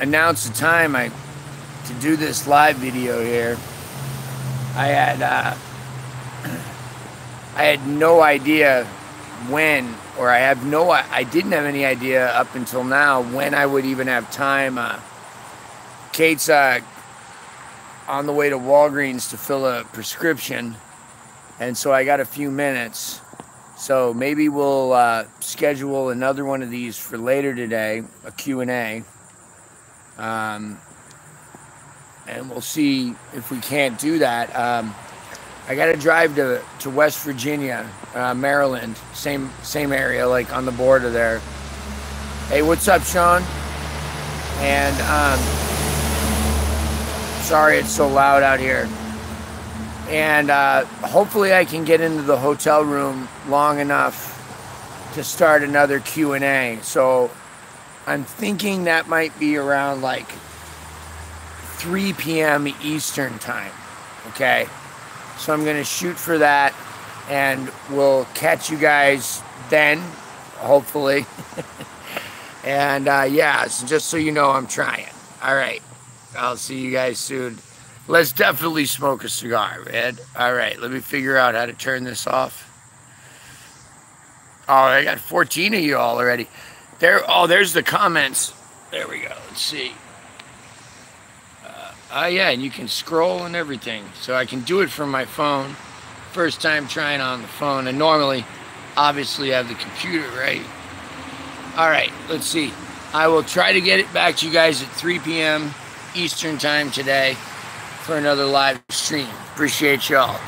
announce the time I to do this live video here. I had uh, I had no idea when, or I have no, I didn't have any idea up until now when I would even have time. Uh, Kate's uh, on the way to Walgreens to fill a prescription, and so I got a few minutes. So maybe we'll uh, schedule another one of these for later today, a Q&A. Um, and we'll see if we can't do that. Um, I got to drive to, to West Virginia, uh, Maryland, same same area, like on the border there. Hey, what's up, Sean? And um, sorry it's so loud out here and uh, hopefully I can get into the hotel room long enough to start another Q&A. So I'm thinking that might be around like 3 p.m. Eastern time. Okay, so I'm gonna shoot for that, and we'll catch you guys then, hopefully. and uh, yeah, so just so you know, I'm trying. All right, I'll see you guys soon. Let's definitely smoke a cigar, man. All right, let me figure out how to turn this off. Oh, I got 14 of you all already. There. Oh, there's the comments. There we go. Let's see. Uh, uh, yeah, and you can scroll and everything. So I can do it from my phone. First time trying on the phone. And normally, obviously, I have the computer, right? All right, let's see. I will try to get it back to you guys at 3 p.m. Eastern time today for another live stream. Appreciate y'all.